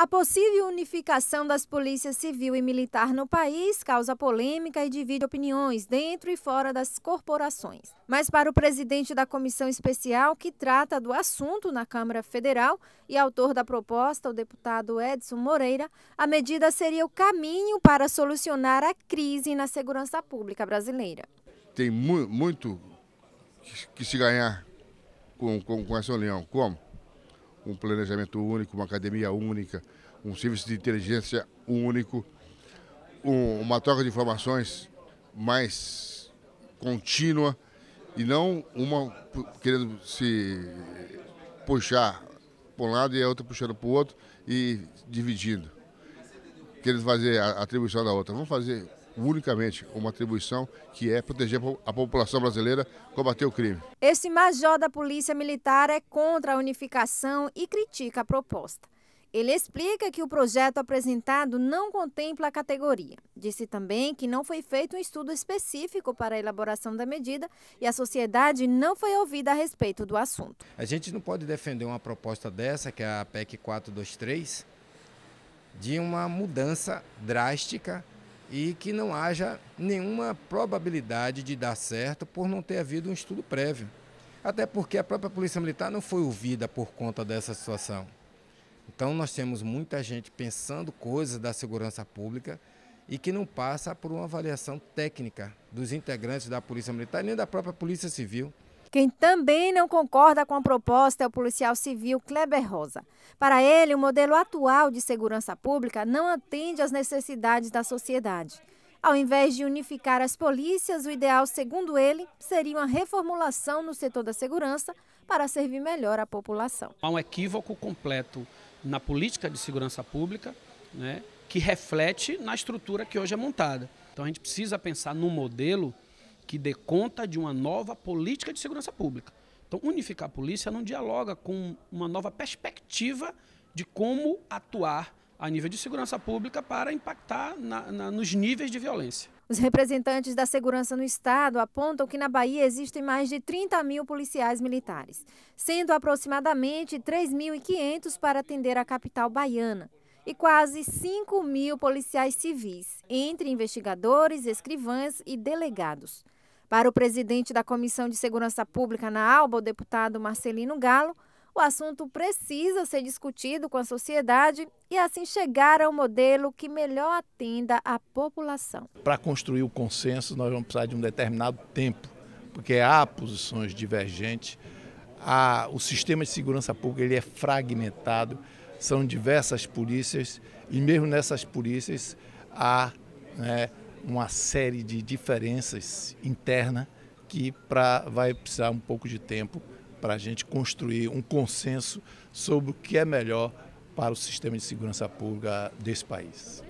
A possível unificação das polícias civil e militar no país causa polêmica e divide opiniões dentro e fora das corporações. Mas para o presidente da comissão especial que trata do assunto na Câmara Federal e autor da proposta, o deputado Edson Moreira, a medida seria o caminho para solucionar a crise na segurança pública brasileira. Tem mu muito que se ganhar com, com, com essa união. Como? Um planejamento único, uma academia única, um serviço de inteligência único, um, uma troca de informações mais contínua e não uma querendo se puxar para um lado e a outra puxando para o outro e dividindo, querendo fazer a atribuição da outra. Vamos fazer unicamente uma atribuição que é proteger a população brasileira, combater o crime. Este major da Polícia Militar é contra a unificação e critica a proposta. Ele explica que o projeto apresentado não contempla a categoria. Disse também que não foi feito um estudo específico para a elaboração da medida e a sociedade não foi ouvida a respeito do assunto. A gente não pode defender uma proposta dessa, que é a PEC 423, de uma mudança drástica e que não haja nenhuma probabilidade de dar certo por não ter havido um estudo prévio. Até porque a própria Polícia Militar não foi ouvida por conta dessa situação. Então nós temos muita gente pensando coisas da segurança pública e que não passa por uma avaliação técnica dos integrantes da Polícia Militar nem da própria Polícia Civil. Quem também não concorda com a proposta é o policial civil Kleber Rosa. Para ele, o modelo atual de segurança pública não atende às necessidades da sociedade. Ao invés de unificar as polícias, o ideal, segundo ele, seria uma reformulação no setor da segurança para servir melhor à população. Há um equívoco completo na política de segurança pública, né, que reflete na estrutura que hoje é montada. Então a gente precisa pensar num modelo que dê conta de uma nova política de segurança pública. Então, unificar a polícia não dialoga com uma nova perspectiva de como atuar a nível de segurança pública para impactar na, na, nos níveis de violência. Os representantes da segurança no estado apontam que na Bahia existem mais de 30 mil policiais militares, sendo aproximadamente 3.500 para atender a capital baiana e quase 5 mil policiais civis, entre investigadores, escrivãs e delegados. Para o presidente da Comissão de Segurança Pública na Alba, o deputado Marcelino Galo, o assunto precisa ser discutido com a sociedade e assim chegar a um modelo que melhor atenda a população. Para construir o consenso, nós vamos precisar de um determinado tempo, porque há posições divergentes, há, o sistema de segurança pública ele é fragmentado, são diversas polícias e mesmo nessas polícias há né, uma série de diferenças internas que pra, vai precisar um pouco de tempo para a gente construir um consenso sobre o que é melhor para o sistema de segurança pública desse país.